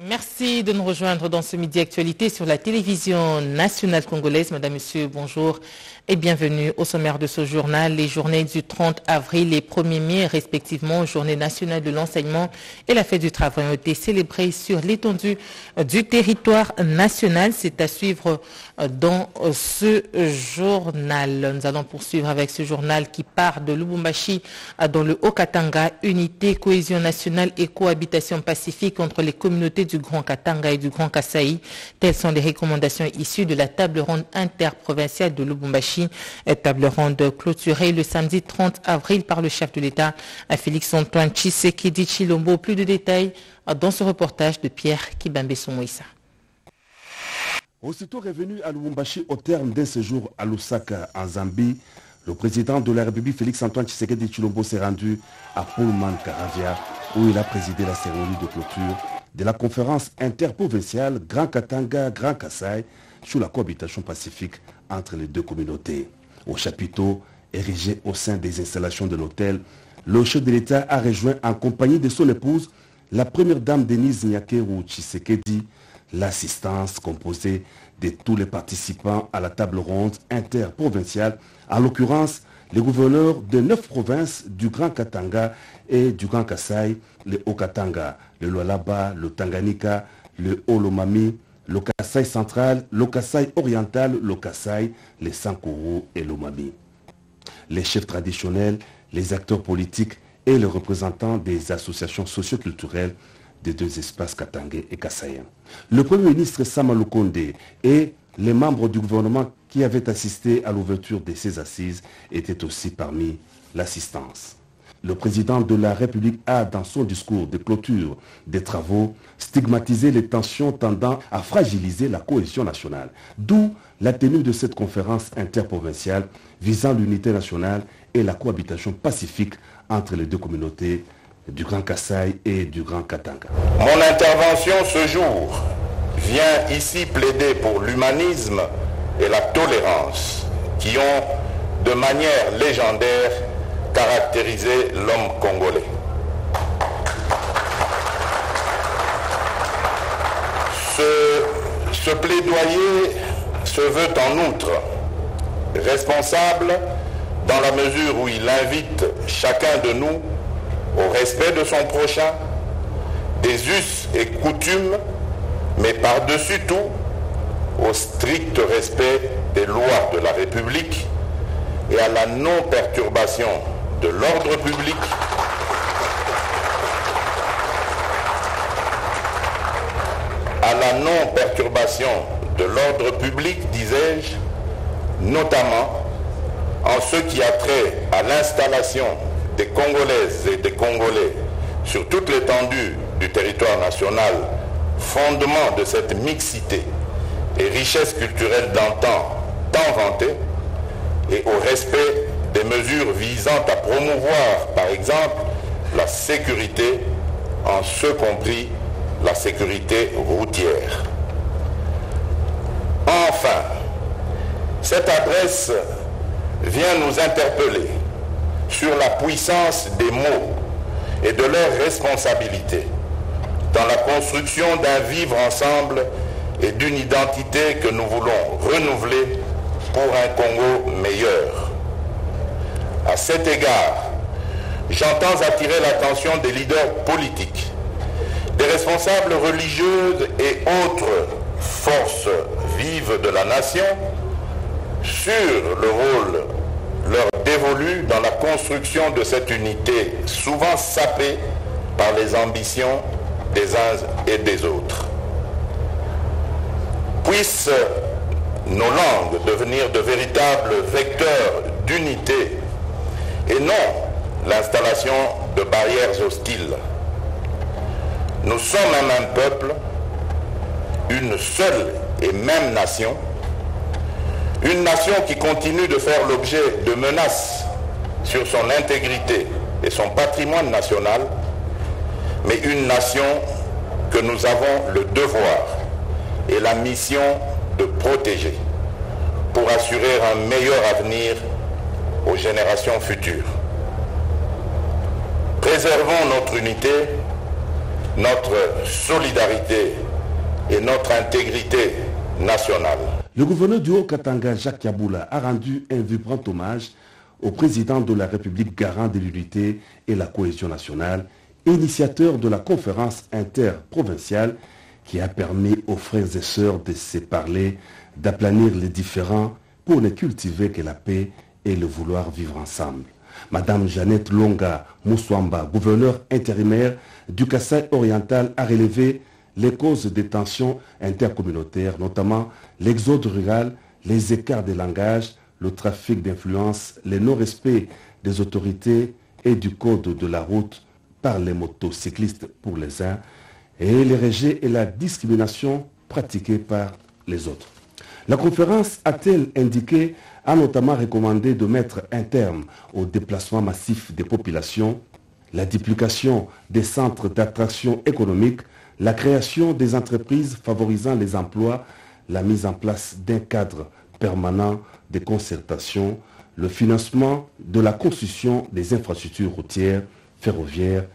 Merci de nous rejoindre dans ce midi actualité sur la télévision nationale congolaise. Madame, Monsieur, bonjour et bienvenue au sommaire de ce journal. Les journées du 30 avril et 1er mai, respectivement, journée nationale de l'enseignement et la fête du travail ont été célébrées sur l'étendue du territoire national. C'est à suivre dans ce journal. Nous allons poursuivre avec ce journal qui part de Lubumbashi dans le Haut-Katanga, unité, cohésion nationale et cohabitation pacifique entre les communautés du Grand Katanga et du Grand Kasaï. Telles sont les recommandations issues de la table ronde interprovinciale de Lubumbashi. Table ronde clôturée le samedi 30 avril par le chef de l'État, Félix-Antoine Tshisekedi Chilombo. Plus de détails dans ce reportage de Pierre Kibambe Soumoïsa. Aussitôt revenu à Lubumbashi au terme d'un séjour à Lusaka, en Zambie, le président de la République Félix-Antoine Tshisekedi Chilombo s'est rendu à Pullman Karavia où il a présidé la cérémonie de clôture de la conférence interprovinciale Grand Katanga-Grand Kassai sur la cohabitation pacifique entre les deux communautés. Au chapiteau érigé au sein des installations de l'hôtel, le chef de l'État a rejoint en compagnie de son épouse, la première dame Denise Nyakeru Tshisekedi, l'assistance composée de tous les participants à la table ronde interprovinciale, en l'occurrence les gouverneurs de neuf provinces du Grand Katanga et du Grand Kassai, le Haut-Katanga, le Lualaba, le Tanganyika, le Haut-Lomami, le Kassai central, le Kassai oriental, le Kassai, les Sankuru et l'Omami. Les chefs traditionnels, les acteurs politiques et les représentants des associations socioculturelles des deux espaces katangais et kassaïens. Le Premier ministre Samalukonde et les membres du gouvernement qui avaient assisté à l'ouverture de ces assises étaient aussi parmi l'assistance. Le président de la République a, dans son discours de clôture des travaux, stigmatisé les tensions tendant à fragiliser la cohésion nationale, d'où la tenue de cette conférence interprovinciale visant l'unité nationale et la cohabitation pacifique entre les deux communautés du Grand Kassai et du Grand Katanga. Mon intervention ce jour vient ici plaider pour l'humanisme et la tolérance qui ont, de manière légendaire, caractérisé l'homme congolais. Ce, plaidoyer se veut en outre responsable dans la mesure où il invite chacun de nous au respect de son prochain, des us et coutumes, mais par-dessus tout au strict respect des lois de la République et à la non-perturbation de l'ordre public. À la non-perturbation de l'ordre public, disais-je, notamment en ce qui a trait à l'installation des Congolaises et des Congolais sur toute l'étendue du territoire national, fondement de cette mixité et richesse culturelle d'antan tant vantée, et au respect des mesures visant à promouvoir, par exemple, la sécurité, en ce compris la sécurité routière. Enfin, cette adresse vient nous interpeller sur la puissance des mots et de leur responsabilité dans la construction d'un vivre ensemble et d'une identité que nous voulons renouveler pour un Congo meilleur. À cet égard, j'entends attirer l'attention des leaders politiques, des responsables religieuses et autres forces vives de la nation sur le rôle leur dévolu dans la construction de cette unité souvent sapée par les ambitions des uns et des autres. Puissent nos langues devenir de véritables vecteurs d'unité et non l'installation de barrières hostiles. Nous sommes un même peuple, une seule et même nation, une nation qui continue de faire l'objet de menaces sur son intégrité et son patrimoine national, mais une nation que nous avons le devoir et la mission de protéger pour assurer un meilleur avenir aux générations futures. Préservons notre unité notre solidarité et notre intégrité nationale. Le gouverneur du Haut-Katanga, Jacques Yaboula, a rendu un vibrant hommage au président de la République garant de l'unité et la cohésion nationale, initiateur de la conférence interprovinciale qui a permis aux frères et sœurs de se parler, d'aplanir les différends pour ne cultiver que la paix et le vouloir vivre ensemble. Madame Jeannette Longa Moussouamba, gouverneure intérimaire du Kassai oriental, a relevé les causes des tensions intercommunautaires, notamment l'exode rural, les écarts de langage, le trafic d'influence, le non-respect des autorités et du code de la route par les motocyclistes pour les uns et les rejets et la discrimination pratiquée par les autres. La conférence a-t-elle indiqué, a notamment recommandé de mettre un terme au déplacement massif des populations, la duplication des centres d'attraction économique, la création des entreprises favorisant les emplois, la mise en place d'un cadre permanent de concertation, le financement de la construction des infrastructures routières, ferroviaires,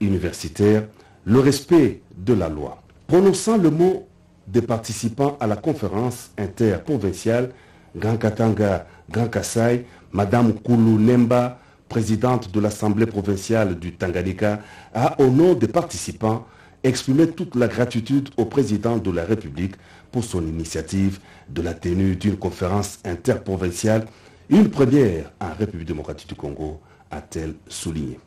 universitaires, le respect de la loi. Prononçant le mot des participants à la conférence interprovinciale Grand Katanga, Grand Kassai, Madame Koulou Nemba, présidente de l'Assemblée provinciale du Tanganyika, a, au nom des participants, exprimé toute la gratitude au président de la République pour son initiative de la tenue d'une conférence interprovinciale, une première en République démocratique du Congo, a-t-elle souligné.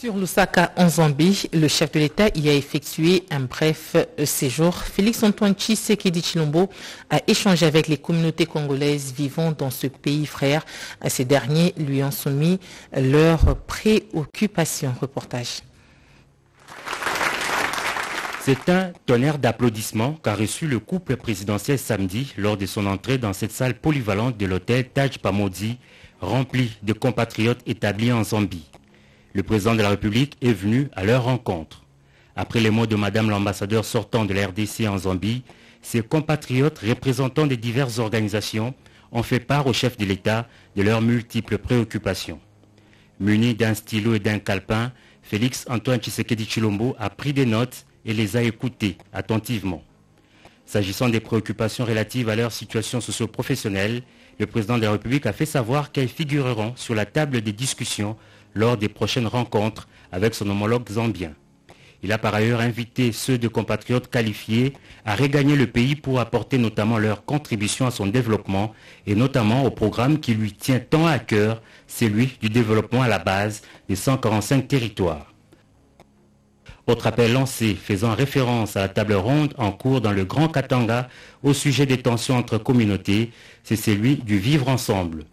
Sur Lusaka en Zambie, le chef de l'État y a effectué un bref euh, séjour. Félix Antoine Tshisekedi Chilombo a échangé avec les communautés congolaises vivant dans ce pays frère. Ces derniers lui ont soumis leurs préoccupations. Reportage. C'est un tonnerre d'applaudissements qu'a reçu le couple présidentiel samedi lors de son entrée dans cette salle polyvalente de l'hôtel Taj Pamodi, remplie de compatriotes établis en Zambie le président de la République est venu à leur rencontre. Après les mots de Madame l'ambassadeur sortant de la RDC en Zambie, ses compatriotes représentants des diverses organisations ont fait part au chef de l'État de leurs multiples préoccupations. Muni d'un stylo et d'un calepin, Félix Antoine Tshisekedi Chilombo a pris des notes et les a écoutées attentivement. S'agissant des préoccupations relatives à leur situation socio-professionnelle, le président de la République a fait savoir qu'elles figureront sur la table des discussions lors des prochaines rencontres avec son homologue zambien. Il a par ailleurs invité ceux de compatriotes qualifiés à regagner le pays pour apporter notamment leur contribution à son développement et notamment au programme qui lui tient tant à cœur, celui du développement à la base des 145 territoires. Autre appel lancé faisant référence à la table ronde en cours dans le Grand Katanga au sujet des tensions entre communautés, c'est celui du vivre ensemble.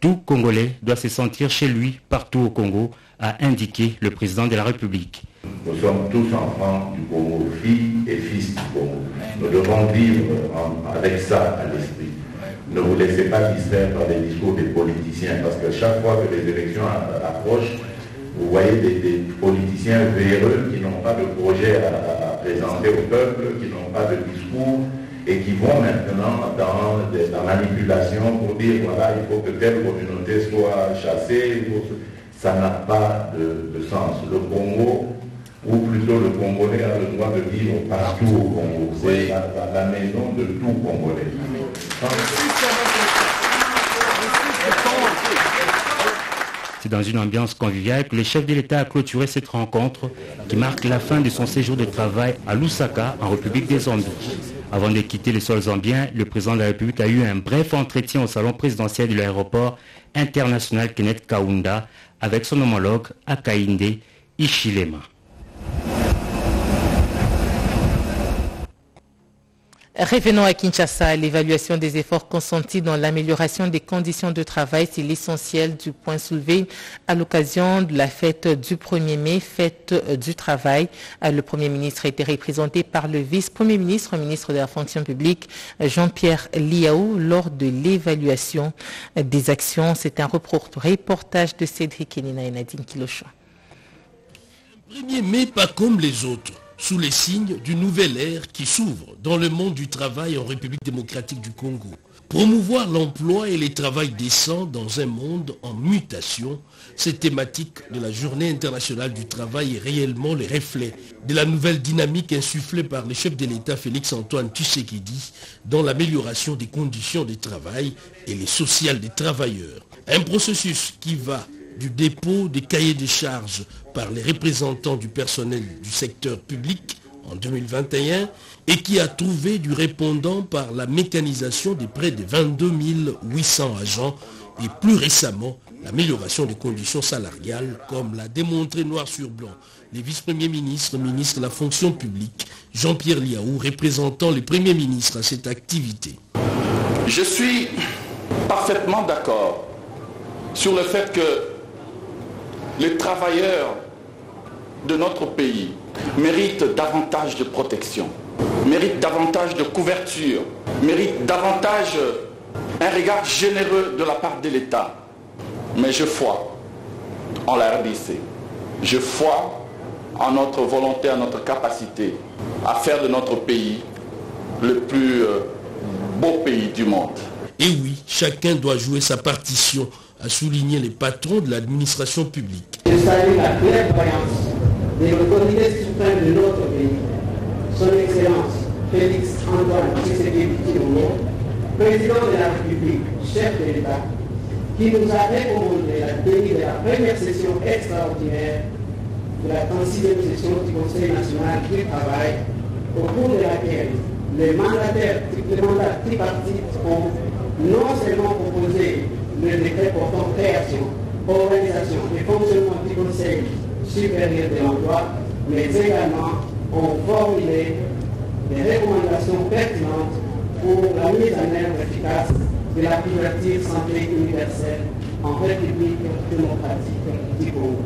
Tout Congolais doit se sentir chez lui partout au Congo, a indiqué le président de la République. Nous sommes tous enfants du Congo, filles et fils du Congo. Nous devons vivre avec ça à l'esprit. Ne vous laissez pas distraire par les discours des politiciens, parce que chaque fois que les élections approchent, vous voyez des, politiciens véreux qui n'ont pas de projet à présenter au peuple, qui n'ont pas de discours, et qui vont maintenant dans la manipulation pour dire voilà, il faut que telle communauté soit chassée. Ça n'a pas de, sens. Le Congo, ou plutôt le Congolais a le droit de vivre partout au Congo. C'est la, maison de tout Congolais. C'est dans une ambiance conviviale que le chef de l'État a clôturé cette rencontre qui marque la fin de son séjour de travail à Lusaka, en République des Zambie. Avant de quitter le sol zambien, le président de la République a eu un bref entretien au salon présidentiel de l'aéroport international Kenneth Kaunda avec son homologue Akainde Ishilema. Revenons à Kinshasa. L'évaluation des efforts consentis dans l'amélioration des conditions de travail, c'est l'essentiel du point soulevé à l'occasion de la fête du 1er mai, fête du travail. Le Premier ministre a été représenté par le vice-premier ministre, ministre de la fonction publique, Jean-Pierre Liaou, lors de l'évaluation des actions. C'est un reportage de Cédric Kenina et Nadine Kilocho. 1er mai, pas comme les autres. Sous les signes d'une nouvelle ère qui s'ouvre dans le monde du travail en République démocratique du Congo. Promouvoir l'emploi et les travail décents dans un monde en mutation, cette thématique de la Journée internationale du travail est réellement le reflet de la nouvelle dynamique insufflée par le chef de l'État Félix-Antoine Tshisekedi dans l'amélioration des conditions de travail et les sociales des travailleurs. Un processus qui va du dépôt des cahiers de charges par les représentants du personnel du secteur public en 2021 et qui a trouvé du répondant par la mécanisation de près de 22 800 agents et plus récemment l'amélioration des conditions salariales comme l'a démontré noir sur blanc les vice-premiers ministres, ministres de la fonction publique, Jean-Pierre Liaou, représentant les premiers ministres à cette activité. Je suis parfaitement d'accord sur le fait que les travailleurs de notre pays méritent davantage de protection, méritent davantage de couverture, méritent davantage un regard généreux de la part de l'État. Mais je foi en la RDC. Je foi en notre volonté, en notre capacité à faire de notre pays le plus euh, beau pays du monde. Et oui, chacun doit jouer sa partition, a souligné les patrons de l'administration publique. Je salue la clairvoyance de l'autorité suprême de notre pays, son Excellence Félix Antoine Tshisekedi Chilombo, président de la République, chef de l'État, qui nous a recommandé la tenue de la première session extraordinaire de la 36e session du Conseil national du travail, au cours de laquelle les mandataires, les tripartites ont non seulement proposé le décret portant création, organisation et fonctionnement du Conseil supérieur de l'emploi, mais également ont formulé des recommandations pertinentes pour la mise en œuvre efficace de la couverture santé universelle en République démocratique du Congo.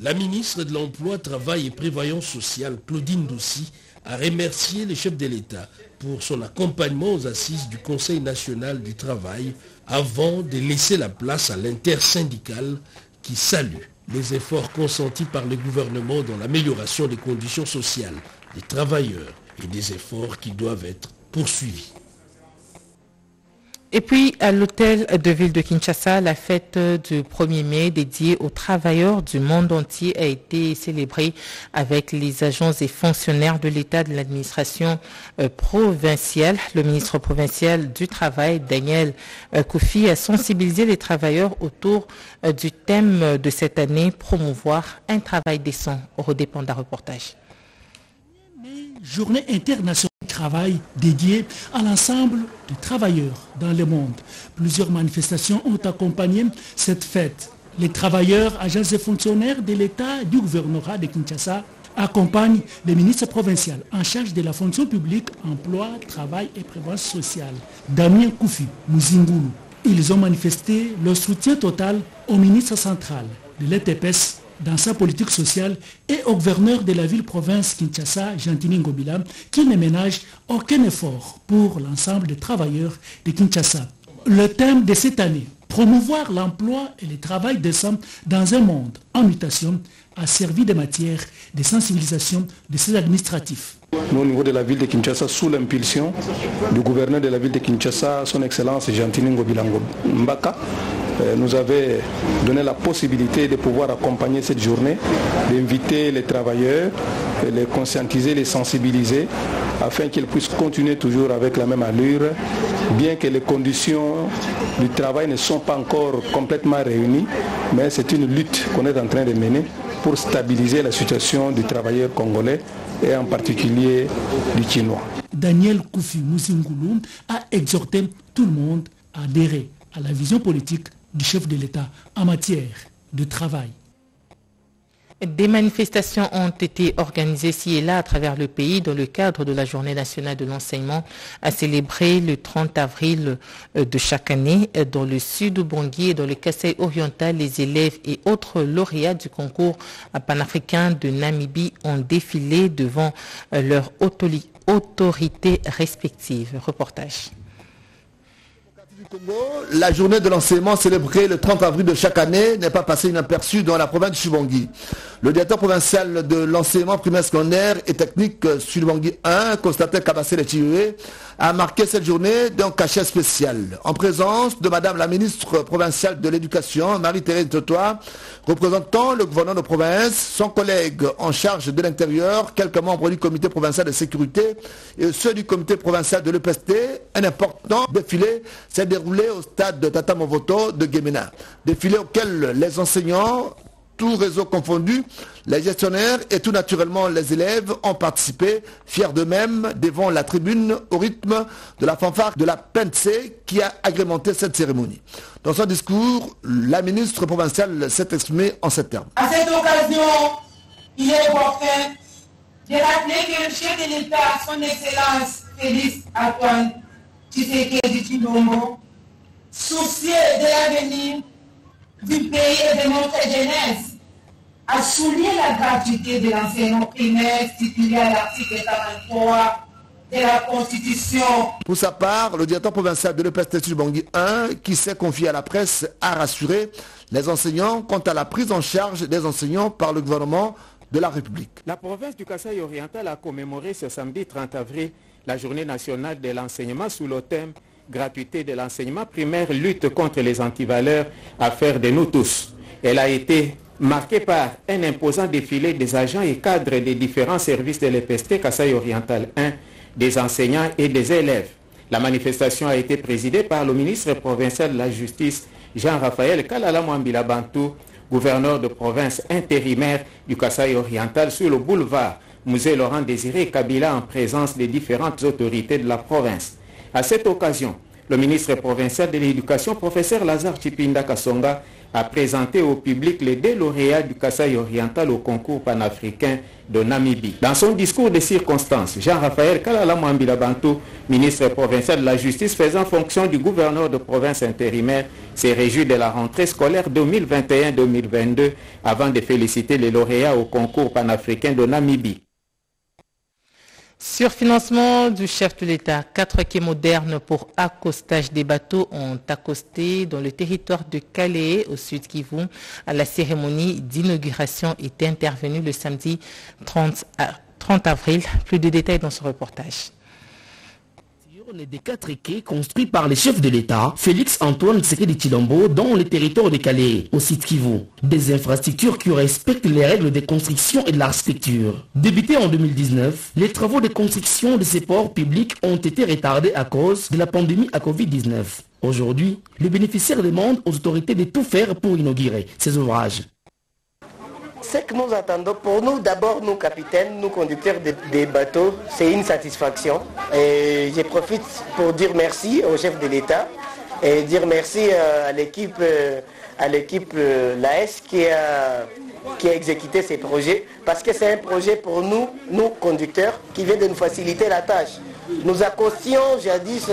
La ministre de l'Emploi, Travail et Prévoyance sociale, Claudine Doucy, a remercié le chef de l'État pour son accompagnement aux assises du Conseil national du travail avant de laisser la place à l'intersyndical qui salue les efforts consentis par le gouvernement dans l'amélioration des conditions sociales des travailleurs et des efforts qui doivent être poursuivis. Et puis, à l'hôtel de ville de Kinshasa, la fête du 1er mai dédiée aux travailleurs du monde entier a été célébrée avec les agents et fonctionnaires de l'État de l'administration euh, provinciale. Le ministre provincial du Travail, Daniel euh, Koufi, a sensibilisé les travailleurs autour euh, du thème de cette année, promouvoir un travail décent. Redépend reportage. Journée internationale travail dédié à l'ensemble des travailleurs dans le monde. Plusieurs manifestations ont accompagné cette fête. Les travailleurs, agents et fonctionnaires de l'État du gouvernorat de Kinshasa accompagnent les ministres provinciaux en charge de la fonction publique, emploi, travail et prévention sociale. Damien Koufi, Mouzingulu. Ils ont manifesté leur soutien total au ministre central de l'ETPS dans sa politique sociale et au gouverneur de la ville-province Kinshasa, Gentini Ngobila, qui ne ménage aucun effort pour l'ensemble des travailleurs de Kinshasa. Le thème de cette année, promouvoir l'emploi et le travail décent dans un monde en mutation, a servi de matière de sensibilisation de ces administratifs. Nous, au niveau de la ville de Kinshasa, sous l'impulsion du gouverneur de la ville de Kinshasa, son Excellence Gentini Ngobilango Mbaka, nous avait donné la possibilité de pouvoir accompagner cette journée, d'inviter les travailleurs, les conscientiser, les sensibiliser, afin qu'ils puissent continuer toujours avec la même allure, bien que les conditions du travail ne sont pas encore complètement réunies, mais c'est une lutte qu'on est en train de mener pour stabiliser la situation du travailleur congolais et en particulier du Chinois. Daniel Koufi Moussingouloum a exhorté tout le monde à adhérer à la vision politique du chef de l'État en matière de travail. Des manifestations ont été organisées ci et là à travers le pays dans le cadre de la Journée nationale de l'enseignement à célébrer le 30 avril euh, de chaque année. Dans le sud du Bangui et dans le Kassai oriental, les élèves et autres lauréats du concours panafricain de Namibie ont défilé devant euh, leurs autorités respectives. Reportage La journée de l'enseignement célébrée le 30 avril de chaque année n'est pas passée inaperçue dans la province de Chubangui. Le directeur provincial de l'enseignement primaire secondaire et technique Chubangui 1, constaté Kabassé Chioué, a marqué cette journée d'un cachet spécial. En présence de Madame la ministre provinciale de l'Éducation, Marie-Thérèse Totois, représentant le gouverneur de province, son collègue en charge de l'intérieur, quelques membres du comité provincial de sécurité et ceux du comité provincial de l'EPST, un important défilé s'est déroulé au stade de Tata Movoto de Guémena. Défilé auquel les enseignants tout réseau confondu, les gestionnaires et tout naturellement les élèves ont participé, fiers d'eux-mêmes, devant la tribune au rythme de la fanfare de la PNC qui a agrémenté cette cérémonie. Dans son discours, la ministre provinciale s'est exprimée en ces termes. À cette occasion, il est de rappeler que le chef de l'État, son Excellence Félix Antoine Tshisekedi Chilombo, soucieux de l'avenir du pays et de notre jeunesse, a souligné la gratuité de l'enseignement primaire stipulé à l'article 43 de la Constitution. Pour sa part, le directeur provincial de l'EPST Bangui 1, qui s'est confié à la presse, a rassuré les enseignants quant à la prise en charge des enseignants par le gouvernement de la République. La province du Kassai oriental a commémoré ce samedi 30 avril la journée nationale de l'enseignement sous le thème gratuité de l'enseignement primaire, lutte contre les antivaleurs, affaire de nous tous. Elle a été marquée par un imposant défilé des agents et cadres des différents services de l'EPST Kassai Oriental 1, des enseignants et des élèves. La manifestation a été présidée par le ministre provincial de la Justice, Jean-Raphaël Kalala Bantou, gouverneur de province intérimaire du Kassai Oriental sur le boulevard Musée Laurent Désiré Kabila en présence des différentes autorités de la province. À cette occasion, le ministre provincial de l'Éducation, professeur Lazare Chipinda Kassonga, a présenté au public les deux lauréats du Kassai oriental au concours panafricain de Namibie. Dans son discours de circonstances, Jean-Raphaël Kalala Bantou, ministre provincial de la Justice faisant fonction du gouverneur de province intérimaire, s'est réjoui de la rentrée scolaire 2021-2022 avant de féliciter les lauréats au concours panafricain de Namibie. Sur financement du chef de l'État, quatre quais modernes pour accostage des bateaux ont accosté dans le territoire de Calais, au sud Kivu. La cérémonie d'inauguration est intervenue le samedi 30, 30 avril. Plus de détails dans ce reportage des quatre quais construits par les chefs de l'État, Félix Antoine Tshisekedi Chilombo, dans les territoires de Calais, au site Kivu. Des infrastructures qui respectent les règles de construction et de l'architecture. Débutés en 2019, les travaux de construction de ces ports publics ont été retardés à cause de la pandémie à Covid-19. Aujourd'hui, les bénéficiaires demandent aux autorités de tout faire pour inaugurer ces ouvrages. Ce que nous attendons pour nous, d'abord nous capitaines, nous conducteurs des bateaux, c'est une satisfaction. Et je profite pour dire merci au chef de l'État et dire merci à l'équipe à l'équipe a, qui a exécuté ces projets parce que c'est un projet pour nous, nous conducteurs, qui vient de nous faciliter la tâche. Nous accostions jadis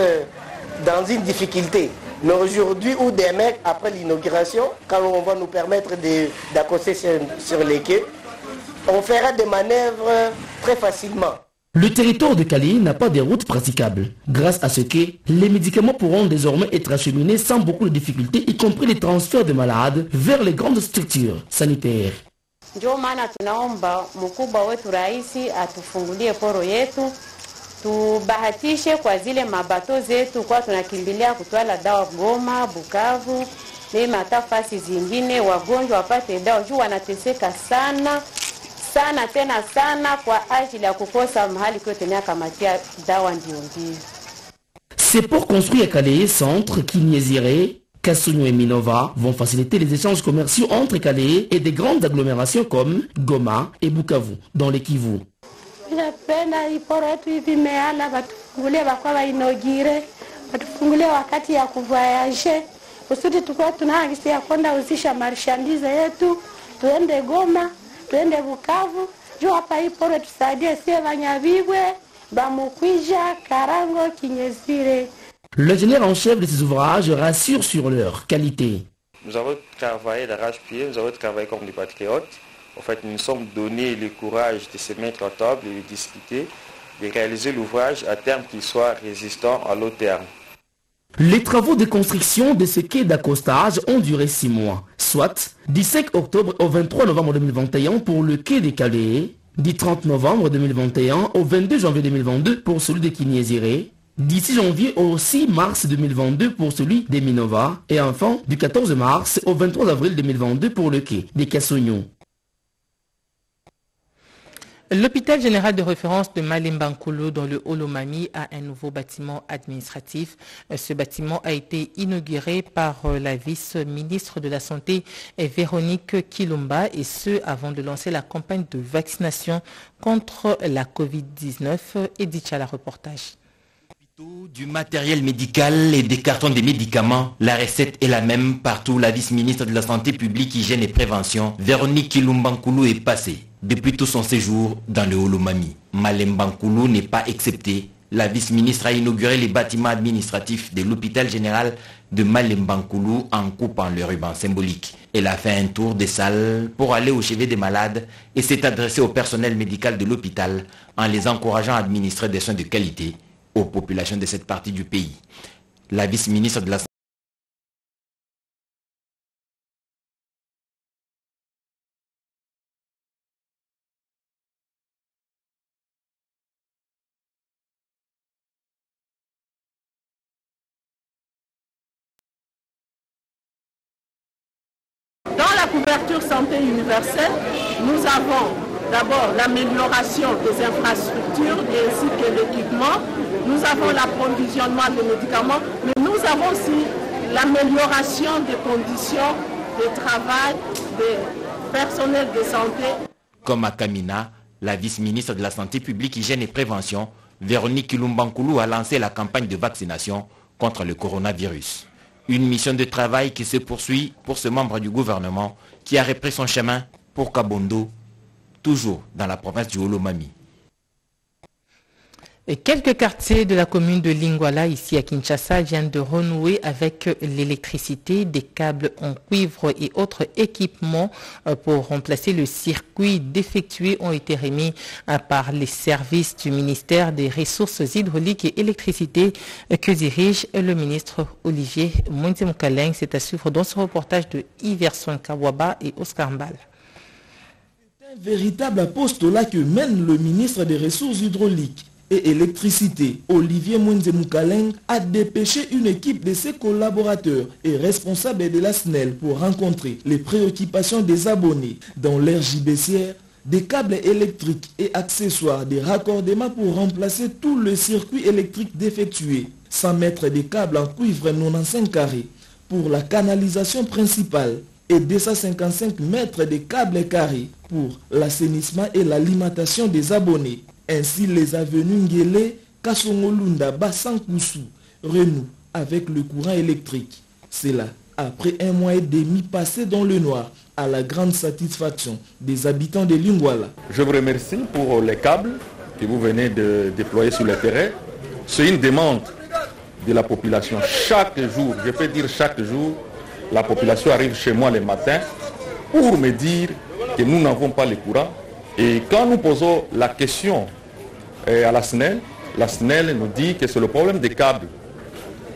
dans une difficulté. Mais aujourd'hui ou des mecs, après l'inauguration, quand on va nous permettre d'accoster sur, sur les quais, on fera des manœuvres très facilement. Le territoire de Calais n'a pas de routes praticables. Grâce à ce quai, les médicaments pourront désormais être acheminés sans beaucoup de difficultés, y compris les transferts de malades vers les grandes structures sanitaires. Tubahatishe kwa zile mabato zetu kwa tunakimbilia kutwala dawa Goma, Bukavu, nema hata fasi zingine, wagonjwa wapate dawa juu wanateseka sana sana tena sana kwa ajili ya kukosa mahali kwetu kamatia dawa ndio ndio. C'est pour construire Calais Centre, Kinyezire, Kassounou et Minova vont faciliter les échanges commerciaux entre Calais et des grandes agglomérations comme Goma et Bukavu dans les Kivu. Napenda iporo yetu hivi meala watufungulie wakwa wainogire watufungulie wakati ya kuvoyage kusudi tukuwa tunahangisi ya kwenda uzisha marshandize yetu tuende Goma tuende Bukavu juu hapa iporo tusaidie sie Banyabibwe Bamukwija Karango Kinyezire Le général en chef de ces ouvrages rassure sur leur qualité. Nous avons travaillé d'arrache-pied, nous avons travaillé comme des patriotes. En fait, nous nous sommes donné le courage de se mettre à table, de discuter, de réaliser l'ouvrage à terme qu'il soit résistant à long terme. Les travaux de construction de ce quai d'accostage ont duré six mois, soit du 5 octobre au 23 novembre 2021 pour le quai des Calais, du 30 novembre 2021 au 22 janvier 2022 pour celui de Kinyezire, du 6 janvier au 6 mars 2022 pour celui des Minova et enfin du 14 mars au 23 avril 2022 pour le quai des Cassognon. L'hôpital général de référence de Malimbankolo dans le Holomami a un nouveau bâtiment administratif. Ce bâtiment a été inauguré par euh, la vice-ministre de la Santé Véronique Kilumba et ce avant de lancer la campagne de vaccination contre la Covid-19. Edith la reportage. Du matériel médical et des cartons de médicaments, la recette est la même partout. La vice-ministre de la Santé publique, Hygiène et Prévention, Véronique Kilumbankulu, est passée depuis tout son séjour dans le Holomami. Malembankulu n'est pas excepté. La vice-ministre a inauguré les bâtiments administratifs de l'hôpital général de Malembankulu en coupant le ruban symbolique. Elle a fait un tour des salles pour aller au chevet des malades et s'est adressée au personnel médical de l'hôpital en les encourageant à administrer des soins de qualité aux populations de cette partie du pays. La vice-ministre de la santé universelle, nous avons d'abord l'amélioration des infrastructures ainsi que l'équipement. Nous avons l'approvisionnement des médicaments, mais nous avons aussi l'amélioration des conditions de travail des personnels de santé. Comme à Kamina, la vice-ministre de la Santé publique, Hygiène et Prévention, Véronique Kilumbankulu, a lancé la campagne de vaccination contre le coronavirus. Une mission de travail qui se poursuit pour ce membre du gouvernement qui a repris son chemin pour Kabondo, toujours dans la province du Holomami. Quelques quartiers de la commune de Lingwala, ici à Kinshasa, viennent de renouer avec l'électricité. Des câbles en cuivre et autres équipements euh, pour remplacer le circuit défectué ont été remis euh, par les services du ministère des Ressources hydrauliques et électricité euh, que dirige le ministre Olivier Mountzemukaleng. C'est à suivre dans ce reportage de Iverson Kawaba et Oscar Mbal. Un véritable apostolat que mène le ministre des Ressources hydrauliques et électricité, Olivier Moukaleng, a dépêché une équipe de ses collaborateurs et responsables de la SNEL pour rencontrer les préoccupations des abonnés. Dans l'ère JBCR, des câbles électriques et accessoires, des raccordements pour remplacer tout le circuit électrique défectué, 100 mètres de câbles en cuivre 95 carrés pour la canalisation principale et 255 mètres de câbles carrés pour l'assainissement et l'alimentation des abonnés. Ainsi, les avenues Ngele, Kasongolunda, Bassankousou renouent avec le courant électrique. C'est là, après un mois et demi passé dans le noir, à la grande satisfaction des habitants de Lingwala. Je vous remercie pour les câbles que vous venez de déployer sur le terrain. C'est une demande de la population. Chaque jour, je peux dire chaque jour, la population arrive chez moi le matin pour me dire que nous n'avons pas le courant. Et quand nous posons la question à la SNEL, la SNEL nous dit que c'est le problème des câbles.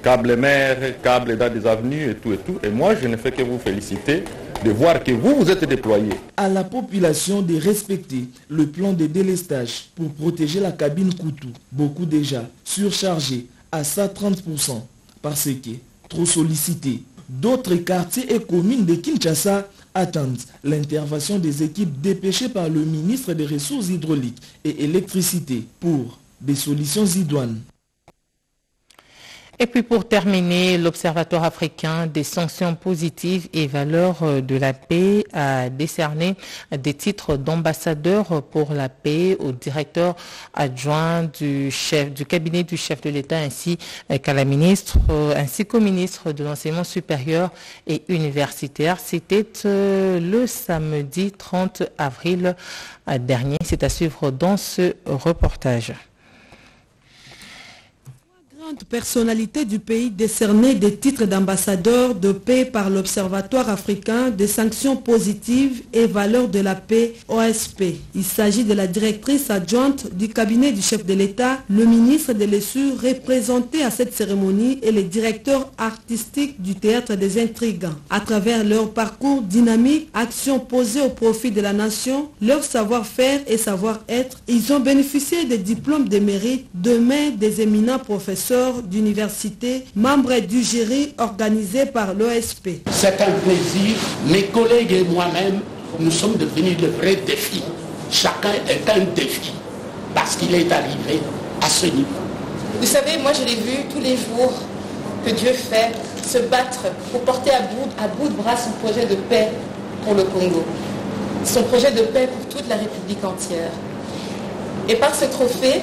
Câbles mers, câbles dans des avenues et tout et tout. Et moi, je ne fais que vous féliciter de voir que vous vous êtes déployé. À la population de respecter le plan de délestage pour protéger la cabine Koutou, beaucoup déjà surchargée à 130% parce que trop sollicité. D'autres quartiers et communes de Kinshasa attendent l'intervention des équipes dépêchées par le ministre des Ressources hydrauliques et électricité pour des solutions idoines. Et puis pour terminer, l'Observatoire africain des sanctions positives et valeurs de la paix a décerné des titres d'ambassadeur pour la paix au directeur adjoint du cabinet du chef de l'État ainsi qu'à la ministre ainsi qu'au ministre de l'enseignement supérieur et universitaire. C'était le samedi 30 avril dernier. C'est à suivre dans ce reportage. 50 personnalités du pays décernées des titres d'ambassadeur de paix par l'Observatoire africain des sanctions positives et valeurs de la paix OSP. Il s'agit de la directrice adjointe du cabinet du chef de l'État, le ministre de l'ESU représenté à cette cérémonie et les directeurs artistiques du théâtre des intrigants. À travers leur parcours dynamique, actions posées au profit de la nation, leur savoir-faire et savoir-être, ils ont bénéficié des diplômes de mérite de main des éminents professeurs d'université, membres du jury organisé par l'OSP. C'est un plaisir. Mes collègues et moi-même, nous sommes devenus le vrai défi. Chacun est un défi parce qu'il est arrivé à ce niveau. Vous savez, moi je l'ai vu tous les jours que Dieu fait se battre pour porter à bout, à bout de bras son projet de paix pour le Congo. Son projet de paix pour toute la République entière. Et par ce trophée,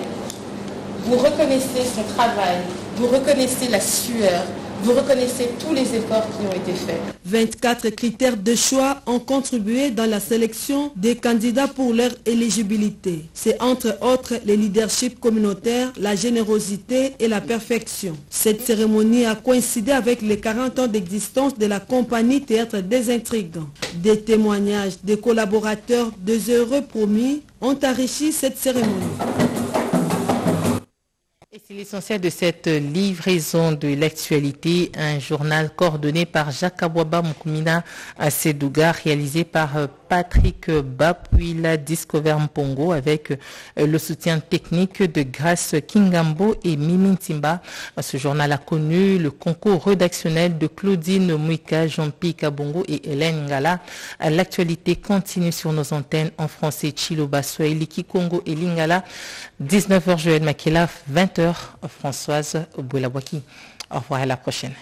vous reconnaissez son travail, vous reconnaissez la sueur, vous reconnaissez tous les efforts qui ont été faits. 24 critères de choix ont contribué dans la sélection des candidats pour leur éligibilité. C'est entre autres le leadership communautaire, la générosité et la perfection. Cette cérémonie a coïncidé avec les 40 ans d'existence de la compagnie Théâtre des Intrigants. Des témoignages des collaborateurs des heureux promis ont enrichi cette cérémonie. C'est l'essentiel de cette livraison de l'actualité, un journal coordonné par Jacques Abouaba Moukoumina à Sedouga, réalisé par Patrick Bapuila Discover Mpongo avec le soutien technique de Grace Kingambo et Mimi Timba. Ce journal a connu le concours rédactionnel de Claudine Mouika, Jean-Pierre Kabongo et Hélène Ngala. L'actualité continue sur nos antennes en français Chiloba, Swahili, Kikongo et Lingala. 19h Joël Makela, 20h Françoise Boulabouaki. Au revoir à la prochaine.